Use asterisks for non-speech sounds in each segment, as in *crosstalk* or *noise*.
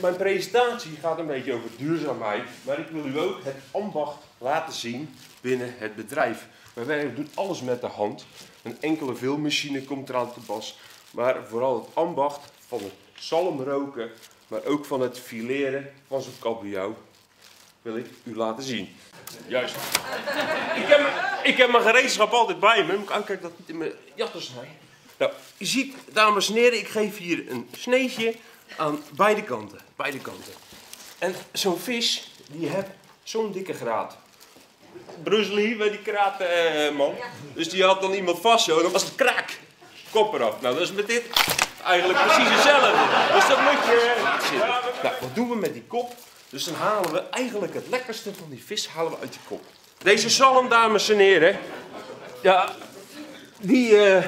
mijn presentatie gaat een beetje over duurzaamheid, maar ik wil u ook het ambacht laten zien binnen het bedrijf. Wij doen alles met de hand. Een enkele veelmachine komt eraan te pas, maar vooral het ambacht van het zalmroken, maar ook van het fileren van zo'n kabeljauw wil ik u laten zien. Juist. Ik heb, ik heb mijn gereedschap altijd bij me. Moet ik uitkijken dat ik niet in mijn jatten snij. Nou, je ziet, dames en heren, ik geef hier een sneetje aan beide kanten. Beide kanten. En zo'n vis, die heeft zo'n dikke graad. Hier bij die kraatman. dus die had dan iemand vast zo, dan was het kraak. Kop eraf. Nou, dat is met dit eigenlijk precies hetzelfde. Dus dat moet je zitten. Nou, wat doen we met die kop? Dus dan halen we eigenlijk het lekkerste van die vis halen we uit die kop. Deze zalm, dames en heren, ja, die uh,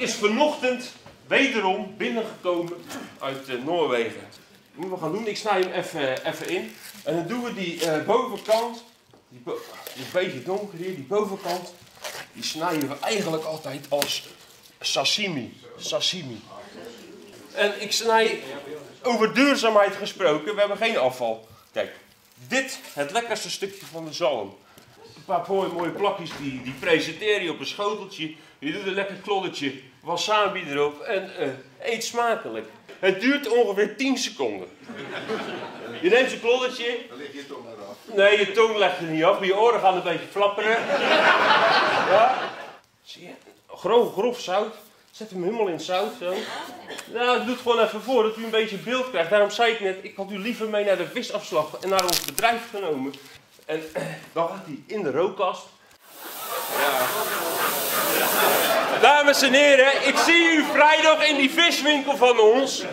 is vanochtend wederom binnengekomen uit uh, Noorwegen. Wat we gaan doen, ik snij hem even, even in. En dan doen we die uh, bovenkant, die, bo een beetje donker hier, die bovenkant, die snijden we eigenlijk altijd als sashimi. Sashimi. En ik snij over duurzaamheid gesproken, we hebben geen afval. Kijk, dit, het lekkerste stukje van de zalm. Een paar mooie, mooie plakjes, die, die presenteer je op een schoteltje. Je doet een lekker kloddetje, wasabi erop en uh, eet smakelijk. Het duurt ongeveer 10 seconden. Je neemt je kloddetje. Dan leg je tong eraf. Nee, je tong legt er niet af, maar je oren gaan een beetje flapperen. Ja? Zie je? Grof, grof zout. Zet hem helemaal in zout zo. Nou, doe het gewoon even voor dat u een beetje beeld krijgt. Daarom zei ik net, ik had u liever mee naar de visafslag en naar ons bedrijf genomen. En *clears throat* dan gaat hij in de rookkast. Ja. Dames en heren, ik zie u vrijdag in die viswinkel van ons.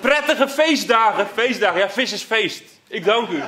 Prettige feestdagen. Feestdagen, ja, vis is feest. Ik dank u.